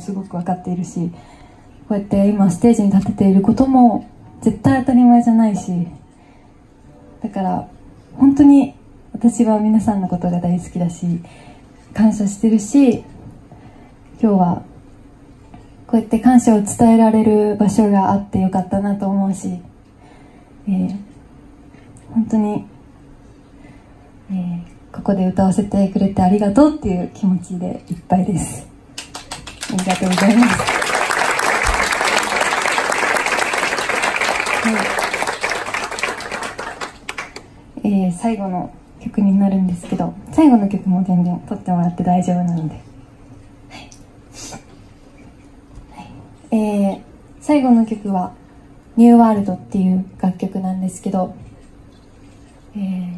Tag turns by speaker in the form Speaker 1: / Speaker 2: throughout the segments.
Speaker 1: すごく分かっているしこうやって今ステージに立てていることも絶対当たり前じゃないしだから本当に私は皆さんのことが大好きだし感謝してるし今日はこうやって感謝を伝えられる場所があってよかったなと思うし、えー、本当に、えー、ここで歌わせてくれてありがとうっていう気持ちでいっぱいです。ありがとうございます、はい。えー、最後の曲になるんですけど最後の曲も全然撮ってもらって大丈夫なので、はい。はいえー、最後の曲は「ニューワールドっていう楽曲なんですけど、えー、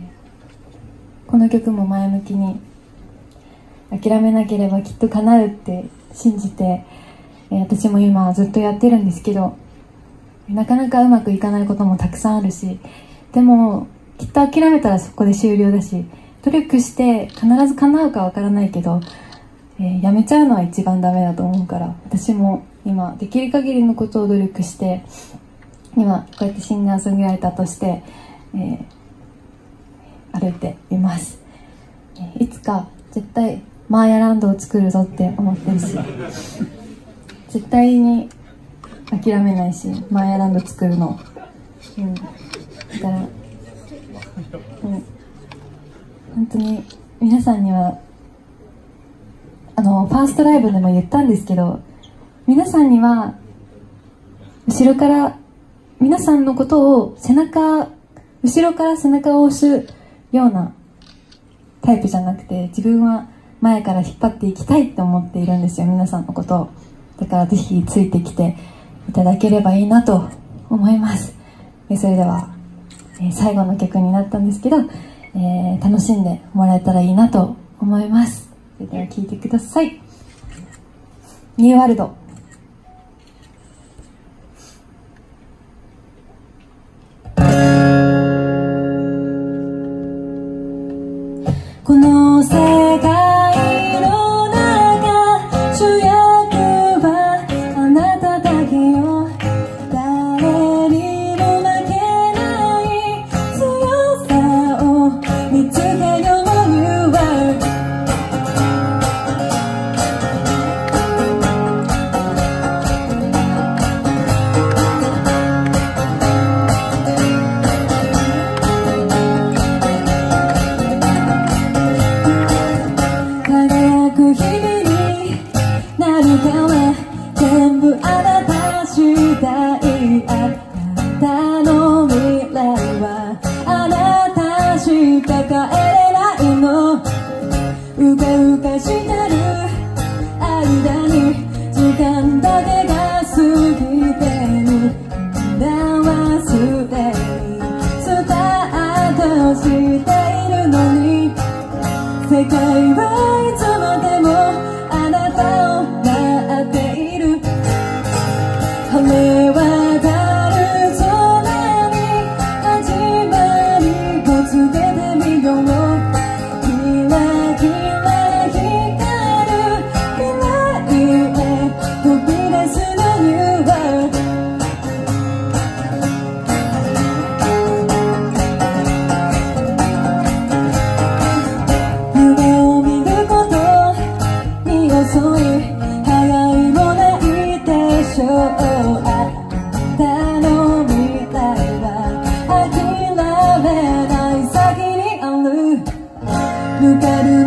Speaker 1: この曲も前向きに諦めなければきっと叶うって信じて、え、私も今ずっとやってるんですけどなかなかうまくいかないこともたくさんあるしでもきっと諦めたらそこで終了だし努力して必ず叶うかわからないけど、えー、やめちゃうのは一番ダメだと思うから私も今できる限りのことを努力して今こうやってシンガーソングライターとして、えー、歩いています、え、いつか絶対マーヤランドを作るぞって思ってるし。絶対に諦めないしマーヤランド作るの。うん。だからうん、本当に皆さんにはあのファーストライブでも言ったんですけど皆さんには後ろから皆さんのことを背中後ろから背中を押すようなタイプじゃなくて自分は前から引っ張っていきたいって思っているんですよ皆さんのことを。だからぜひついてきていただければいいなと思います。それでは、最後の曲になったんですけど、えー、楽しんでもらえたらいいなと思います。それでは聴いてください。ニューワールド。to. のうかうかしてる間に時間だけが過ぎてるダはすでにスタートしているのに世界は光る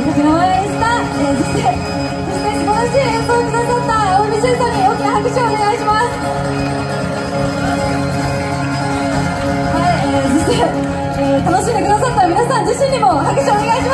Speaker 1: した、えー、そしてそして素晴らしい演奏をくださった大見純さんに大きな拍手をお願いしますはい、えー、そして、えー、楽しんでくださった皆さん自身にも拍手をお願いします。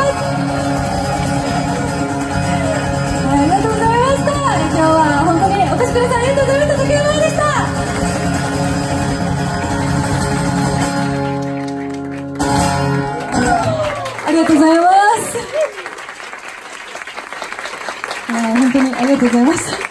Speaker 1: とうございます。